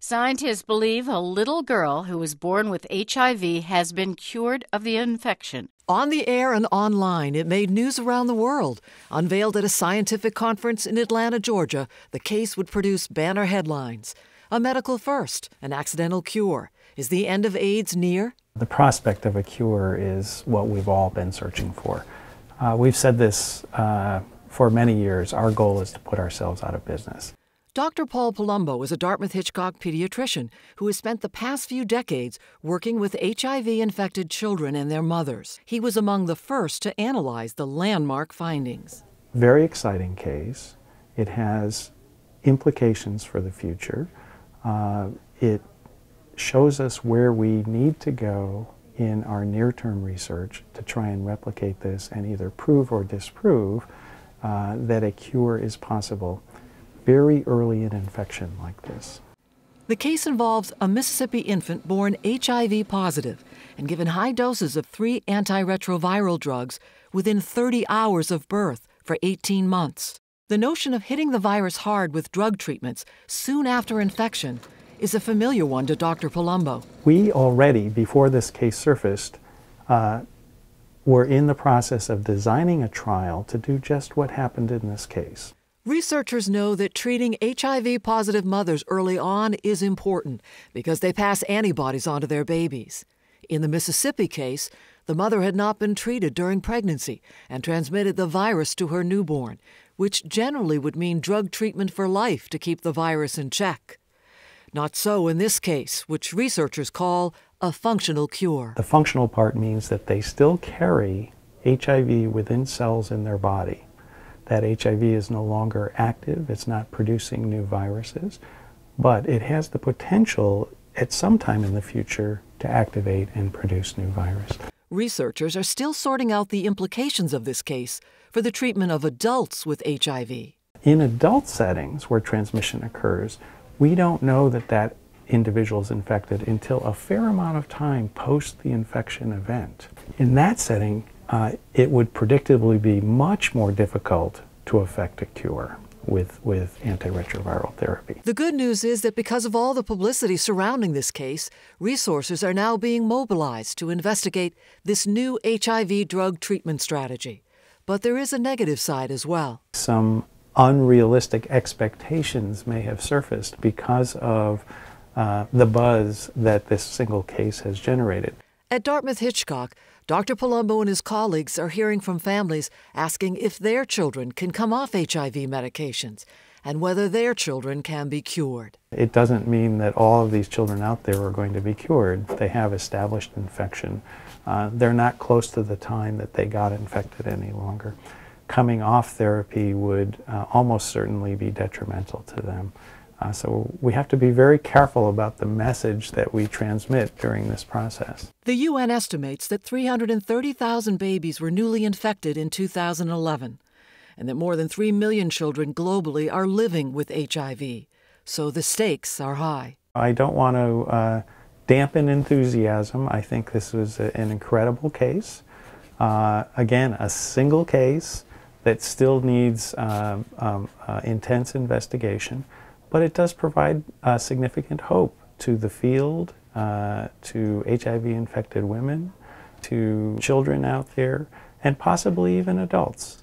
Scientists believe a little girl who was born with HIV has been cured of the infection. On the air and online, it made news around the world. Unveiled at a scientific conference in Atlanta, Georgia, the case would produce banner headlines. A medical first, an accidental cure. Is the end of AIDS near? The prospect of a cure is what we've all been searching for. Uh, we've said this uh, for many years. Our goal is to put ourselves out of business. Dr. Paul Palumbo is a Dartmouth Hitchcock pediatrician who has spent the past few decades working with HIV infected children and their mothers. He was among the first to analyze the landmark findings. Very exciting case. It has implications for the future. Uh, it shows us where we need to go in our near term research to try and replicate this and either prove or disprove uh, that a cure is possible very early in infection like this. The case involves a Mississippi infant born HIV positive and given high doses of three antiretroviral drugs within 30 hours of birth for 18 months. The notion of hitting the virus hard with drug treatments soon after infection is a familiar one to Dr. Palumbo. We already, before this case surfaced, uh, were in the process of designing a trial to do just what happened in this case. Researchers know that treating HIV positive mothers early on is important because they pass antibodies onto their babies. In the Mississippi case, the mother had not been treated during pregnancy and transmitted the virus to her newborn, which generally would mean drug treatment for life to keep the virus in check. Not so in this case, which researchers call a functional cure. The functional part means that they still carry HIV within cells in their body that HIV is no longer active, it's not producing new viruses, but it has the potential at some time in the future to activate and produce new virus. Researchers are still sorting out the implications of this case for the treatment of adults with HIV. In adult settings where transmission occurs, we don't know that that individual is infected until a fair amount of time post the infection event. In that setting, uh, it would predictably be much more difficult to effect a cure with, with antiretroviral therapy. The good news is that because of all the publicity surrounding this case, resources are now being mobilized to investigate this new HIV drug treatment strategy. But there is a negative side as well. Some unrealistic expectations may have surfaced because of uh, the buzz that this single case has generated. At Dartmouth Hitchcock, Dr. Palumbo and his colleagues are hearing from families asking if their children can come off HIV medications and whether their children can be cured. It doesn't mean that all of these children out there are going to be cured. They have established infection. Uh, they're not close to the time that they got infected any longer. Coming off therapy would uh, almost certainly be detrimental to them. Uh, so we have to be very careful about the message that we transmit during this process. The UN estimates that 330,000 babies were newly infected in 2011, and that more than 3 million children globally are living with HIV. So the stakes are high. I don't want to uh, dampen enthusiasm. I think this was a, an incredible case. Uh, again, a single case that still needs um, um, uh, intense investigation but it does provide uh, significant hope to the field, uh, to HIV infected women, to children out there, and possibly even adults.